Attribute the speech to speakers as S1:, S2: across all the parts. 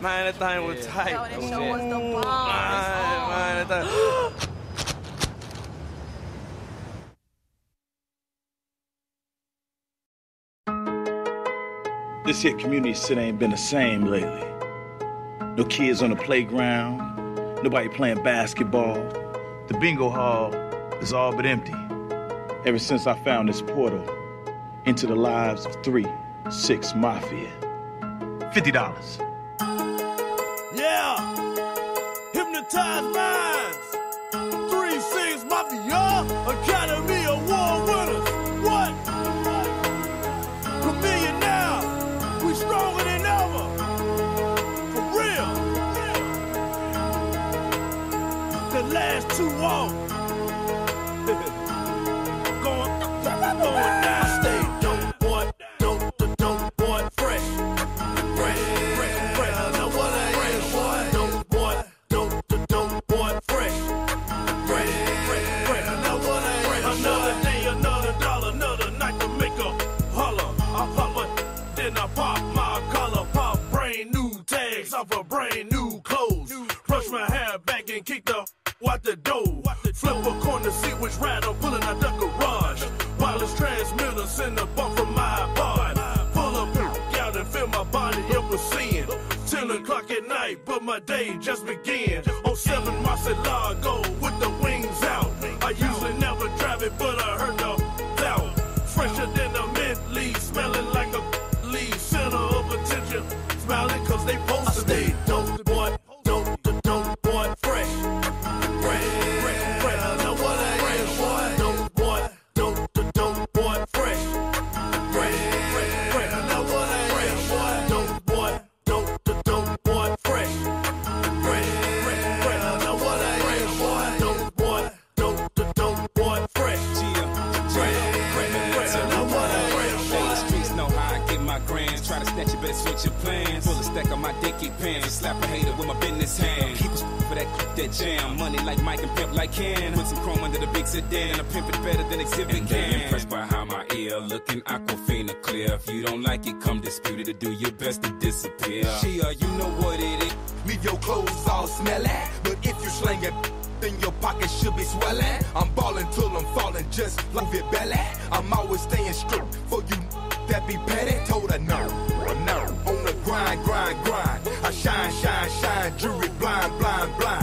S1: Man, that thing was tight.
S2: Yo, that show was the bomb.
S1: Man, man, that thing.
S3: This here community center ain't been the same lately. No kids on the playground, nobody playing basketball. The bingo hall is all but empty. Ever since I found this portal into the lives of three, six mafia. Fifty dollars.
S4: Yeah, hypnotize minds. Three Six Mafia. Academy which rattle pulling out the garage. Wireless transmitter in the bump from my pod. Pull up out and fill my body up with sin. Ten o'clock at night, but my day just began. On seven Marcelago with
S5: that, jam. Money like Mike and pimp like Ken. Put some chrome under the big sedan. A pimp it better than exhibit and can. Impressed by how my ear looking aquafina clear. If you don't like it, come dispute it or do your best to disappear. Uh, you know what it is.
S6: Leave your clothes all smelly. But if you slang it, then your pocket should be swelling. I'm balling till I'm falling, just like it belly. I'm always staying strict for you that be petty. Told her no, no. On the grind, grind, grind. I shine, shine, shine. Jury blind, blind, blind.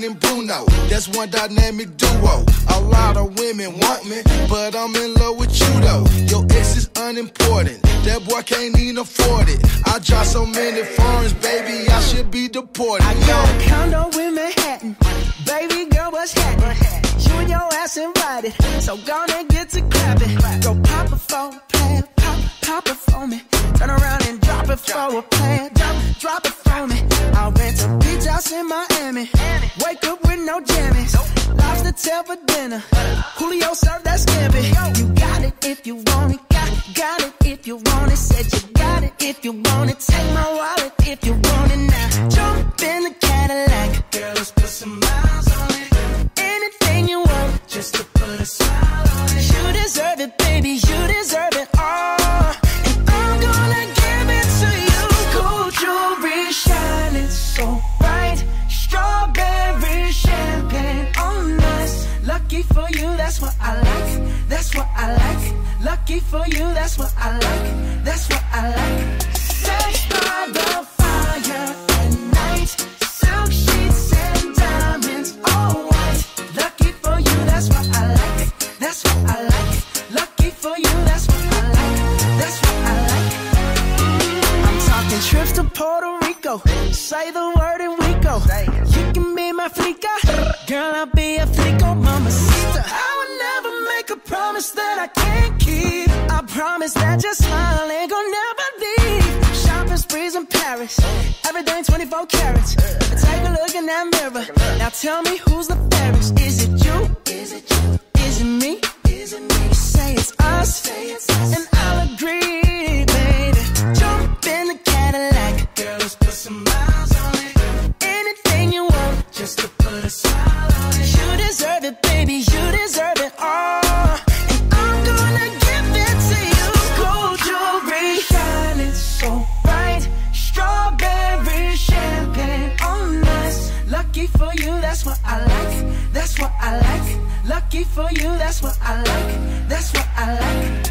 S7: Mane and Bruno. That's one dynamic duo. A lot of women want me, but I'm in love with you though. Your ex is unimportant. That boy can't even afford it. I drive so many foreigns, baby, I should be deported.
S8: I got a condo in Manhattan. Baby girl, what's happening? You and your ass invited. So gonna get to clapping. Go pop a plan. Pop, pop it for me. Turn around and drop it for a plan. Drop, it for me. I'll rent a beach house in Miami. Wake up with no jammies. Lobster tail for dinner. Julio served that scampi. You got it if you want it. Got, got it if you want it. Said you got it if you want it. Take my wallet if you want it now. Jump in the Cadillac. Girl, let's put some miles Say the word and we go. You can be my flica. Girl, I'll be a flico, mama sister. I will never make a promise that I can't keep. I promise that your smile ain't gonna never leave. Shopping sprees in Paris. Everything 24 carats. Take a look in that mirror. Now tell me who's the fairest. Is it you? Is it you? Is it me? Is it me? Say it's us. Say it's us. And I'll agree. that's what I like, that's what I like.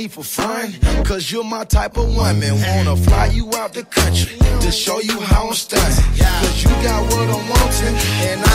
S8: me for
S7: fun. Cause you're my type of woman. Wanna fly you out the country to show you how I'm stunning. Cause you got what I'm wanting, and I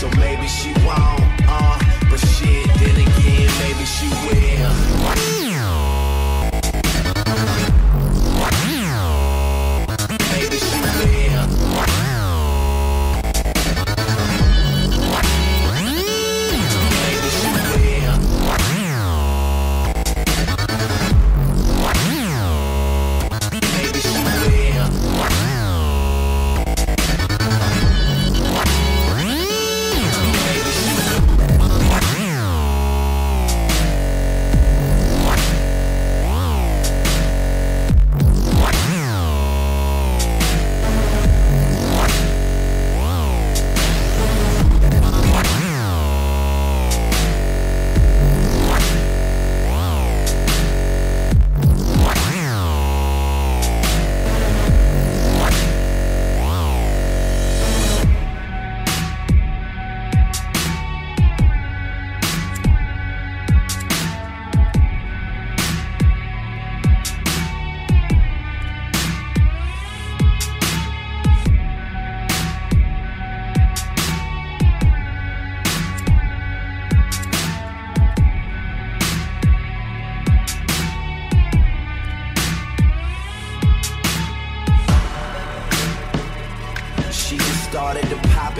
S8: So maybe
S2: she won't.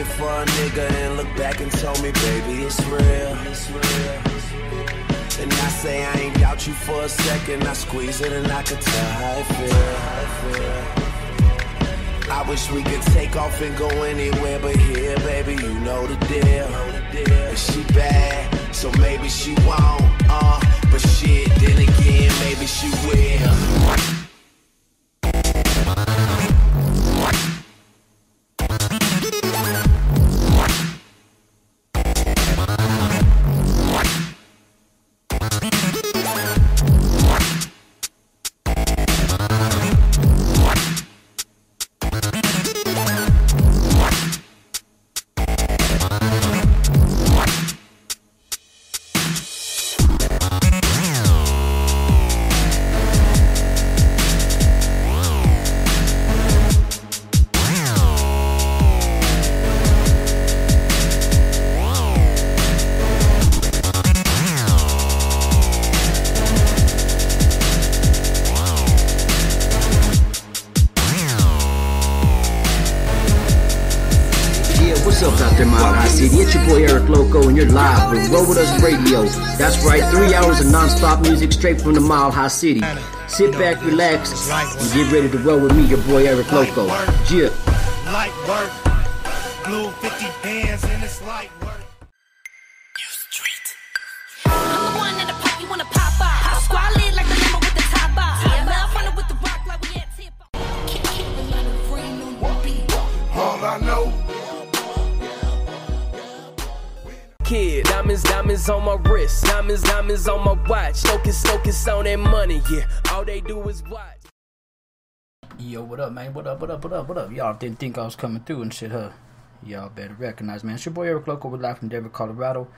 S2: for a nigga and look back and tell me, baby, it's real. It's real. And I say I ain't doubt you for a second. I squeeze it and I could tell how it feel. I wish we could take off and go anywhere, but here, baby, you know the deal. And she bad, so maybe she won't, uh, but shit, then again, maybe she will.
S9: Loco, and you're live with Roll With Us Radio. That's right, three hours of non-stop music straight from the Mile High City. Sit back, relax, and get ready to roll with me, your boy Eric Loco. Yeah.
S4: Light work. Blue 50 bands and it's light
S10: Kid, diamonds, diamonds on my wrist, diamonds, diamonds on my watch. Focus, focus on that money, yeah. All they do is watch.
S11: Yo, what up, man? What up, what up, what up, what up? Y'all didn't think I was coming through and shit, huh? Y'all better recognize, man. It's your boy Eric Loco. We're live from Denver, Colorado.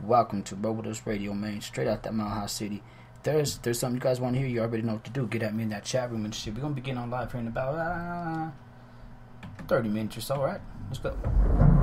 S11: Welcome to Robodos Radio, man. Straight out that Mile High City. There's there's something you guys want to hear, you already know what to do. Get at me in that chat room and shit. We're gonna begin on live here in about uh, 30 minutes or so, alright? Let's go.